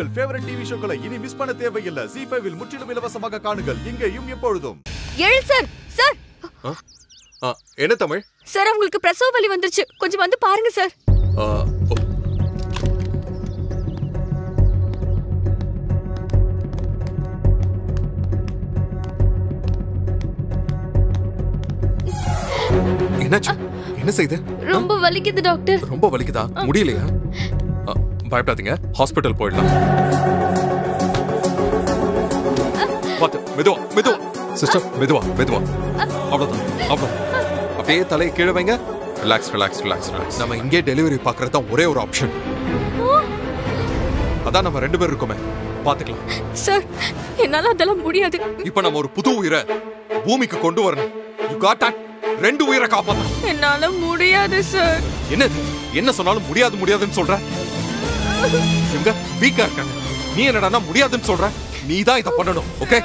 உங்கள் favourite TV ஷோக்களை இனி miss பண்ண தேவையில்லை. ஜி ஃபைவில் முற்றிலும் இலவசமாக காணுங்கள். இங்கேயும் எப்பொழுதும். எழு சார் சார் என்ன தமிழ்? சார் உங்களுக்கு பிரசவ வலி வந்துருச்சு. கொஞ்சம் வந்து பாருங்க சார். என்னாச்சு? என்ன செய்து? ரொம்ப வலிக்குது டாக்டர் ரொம்ப வலிக்குதா? முடியலையா? பயப்படாதீங்க. ஹாஸ்பிட்டல் போயிடலாம். பார்த்து மெதுவா மெதுவா. சிஸ்டர் மெதுவா மெதுவா. அவ்வளவுதான் அவ்வளவு அப்படியே தலையை கீழே வைங்க. ரிலாக்ஸ் ரிலாக்ஸ் ரிலாக்ஸ் ரிலாக்ஸ் நம்ம இங்கே டெலிவரி பார்க்கறது தான் ஒரே ஒரு ஆப்ஷன் அதான் நம்ம ரெண்டு பேரும் இருக்கோமே. பாத்துக்கலாம் சார் என்னால அதெல்லாம் முடியாது. இப்போ நம்ம ஒரு புது உயிரை பூமிக்கு கொண்டு வரணும். யூ காட் ரெண்டு உயிரை காப்பாத்தணும். என்னால முடியாது சார் என்னது? என்ன சொன்னாலும் முடியாது முடியாதுன்னு சொல்ற? இவங்க வீக்கா இருக்காங்க. நீ என்னடா முடியாதுன்னு சொல்ற. நீ தான் இதை பண்ணணும் ஓகே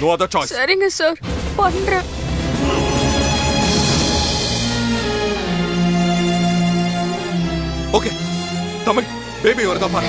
நோ அதர் சாய்ஸ் சரிங்க சார் பண்றேன். ஓகே தமிழ் பேபி வருதா பாரு.